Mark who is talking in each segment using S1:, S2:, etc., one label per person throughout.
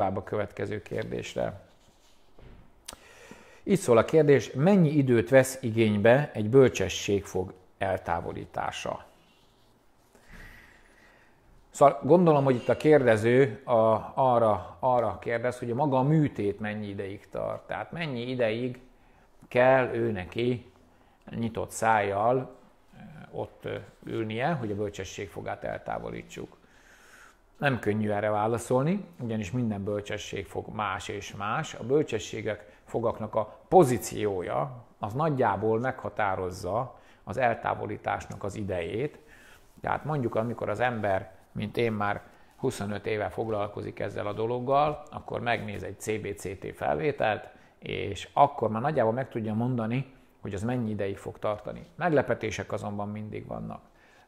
S1: tovább a következő kérdésre. Így szól a kérdés, mennyi időt vesz igénybe egy bölcsességfog eltávolítása? Szóval gondolom, hogy itt a kérdező a, arra, arra kérdez, hogy a maga a műtét mennyi ideig tart. Tehát mennyi ideig kell ő neki nyitott szájjal ott ülnie, hogy a bölcsességfogát eltávolítsuk. Nem könnyű erre válaszolni, ugyanis minden bölcsesség fog más és más. A bölcsességek fogaknak a pozíciója az nagyjából meghatározza az eltávolításnak az idejét. Tehát mondjuk, amikor az ember, mint én már 25 éve foglalkozik ezzel a dologgal, akkor megnéz egy CBCT felvételt, és akkor már nagyjából meg tudja mondani, hogy az mennyi ideig fog tartani. Meglepetések azonban mindig vannak.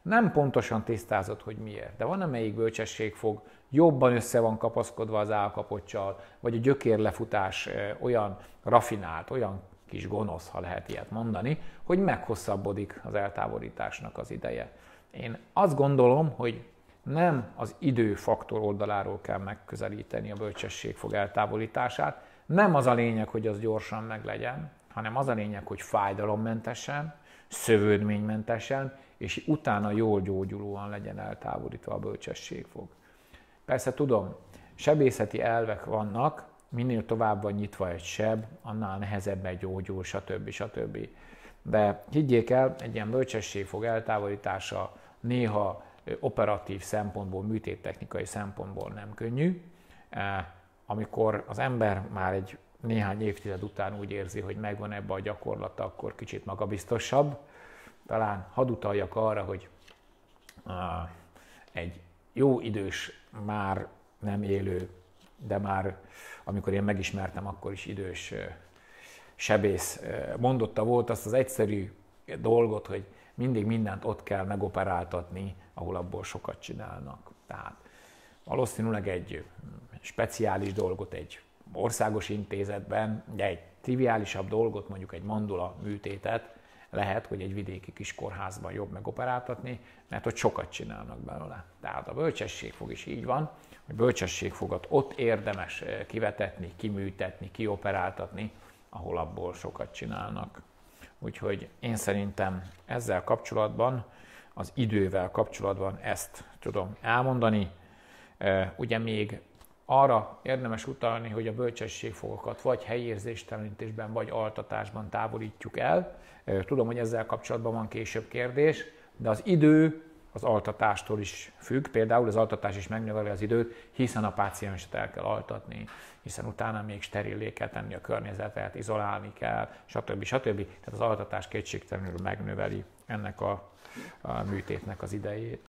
S1: Nem pontosan tisztázott, hogy miért, de van amelyik bölcsesség fog jobban össze van kapaszkodva az állkapocsal, vagy a gyökérlefutás olyan rafinált, olyan kis gonosz, ha lehet ilyet mondani, hogy meghosszabbodik az eltávolításnak az ideje. Én azt gondolom, hogy nem az időfaktor oldaláról kell megközelíteni a bölcsesség fog eltávolítását, nem az a lényeg, hogy az gyorsan meglegyen, hanem az a lényeg, hogy fájdalommentesen, szövődménymentesen, és utána jól gyógyulóan legyen eltávolítva a bölcsességfog. Persze tudom, sebészeti elvek vannak, minél tovább van nyitva egy seb, annál nehezebben gyógyul, stb. stb. De higgyék el, egy ilyen bölcsességfog eltávolítása néha operatív szempontból, műtéttechnikai szempontból nem könnyű. Amikor az ember már egy néhány évtized után úgy érzi, hogy megvan ebbe a gyakorlata, akkor kicsit magabiztosabb. Talán hadd utaljak arra, hogy egy jó idős, már nem élő, de már amikor én megismertem, akkor is idős sebész mondotta volt azt az egyszerű dolgot, hogy mindig mindent ott kell megoperáltatni, ahol abból sokat csinálnak. Tehát valószínűleg egy speciális dolgot egy országos intézetben, de egy triviálisabb dolgot, mondjuk egy mandula műtétet lehet, hogy egy vidéki kis kórházban jobb megoperáltatni, mert ott sokat csinálnak belőle. Tehát a bölcsességfog is így van, hogy bölcsességfogat ott érdemes eh, kivetetni, kiműtetni, kioperáltatni, ahol abból sokat csinálnak. Úgyhogy én szerintem ezzel kapcsolatban, az idővel kapcsolatban ezt tudom elmondani. Eh, ugye még arra érdemes utalni, hogy a bölcsességfogokat vagy helyérzéstelenítésben, vagy altatásban távolítjuk el. Tudom, hogy ezzel kapcsolatban van később kérdés, de az idő az altatástól is függ. Például az altatás is megnöveli az időt, hiszen a pácienset el kell altatni, hiszen utána még sterillé kell tenni a környezetet, izolálni kell, stb. stb. Tehát az altatás kétségtelenül megnöveli ennek a, a műtétnek az idejét.